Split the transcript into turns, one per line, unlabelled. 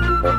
Bye.